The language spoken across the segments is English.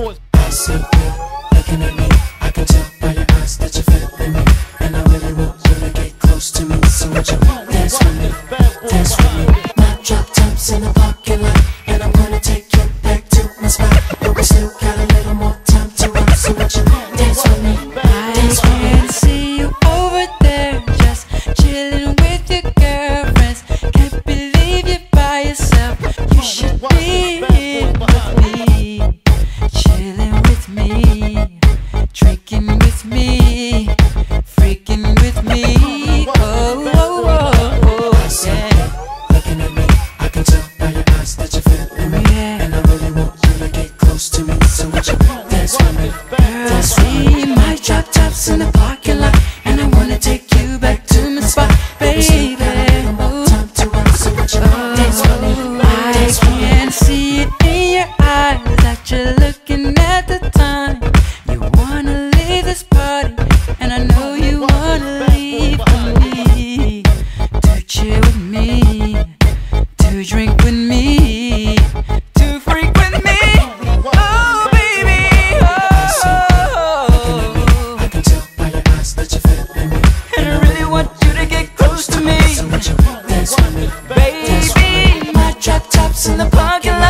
boys. Sit there, looking at me. parking lot.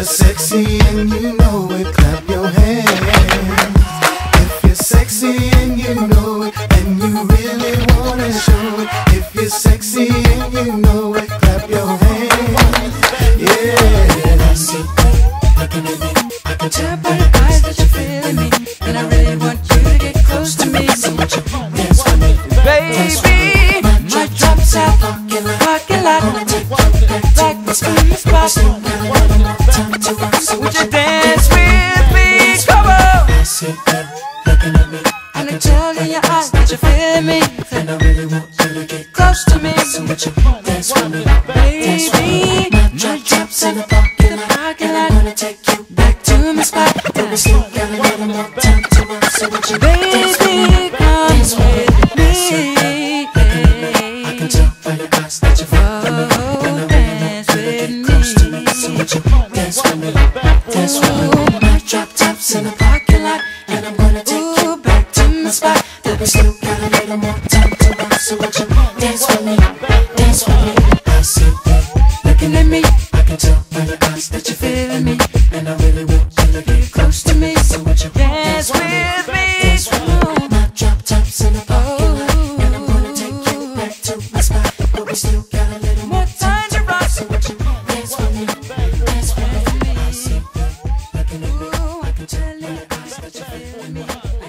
you're sexy and you know it, clap your hands. If you're sexy and you know it, and you really wanna show it. If you're sexy and you know it, clap your hands. Yeah. Looking at me. I can tell by your eyes that you're feeling me, and I really want you to get close to me. So won't you dance with me, baby? My drop drops out, parking lot, parking lot. Take you back, like what's on the spot. me. I can tell in your eyes that you feel me. And I really want you to get close to me. So what you dance with me? baby? me. My drop drops in the parking lot. And I'm gonna take you back to my spot. Then we still got a little more time to us. So what you dance with me? the spot, but we still got a little more time to rock. So what you dance with me, dance with me? I see you looking at me. I can tell by the eyes that you're feeling me, and I really want you to get close to me. So what you dance, with me, dance with me? My drop in the parking lot, and I'm gonna take you back to my spot, but we still got a little more time to rock. So you dance with me, dance with me? I see you looking at me. I can tell by that you're feeling me.